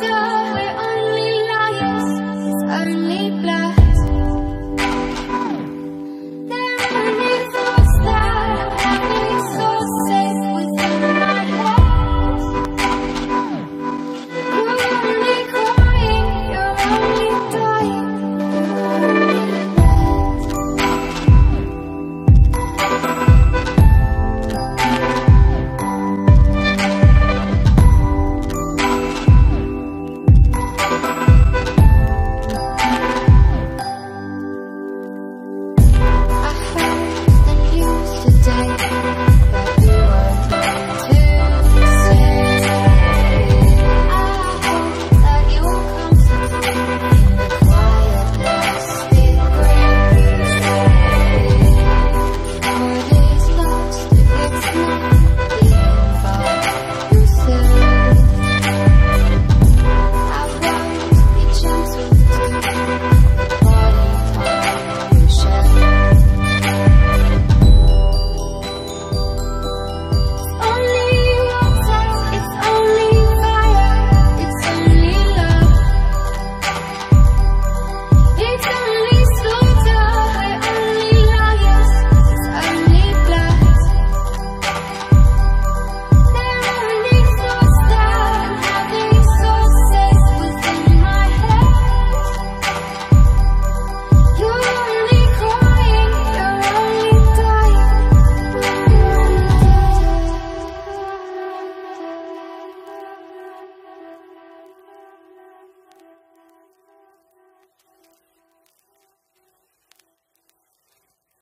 we're only liars, it's only.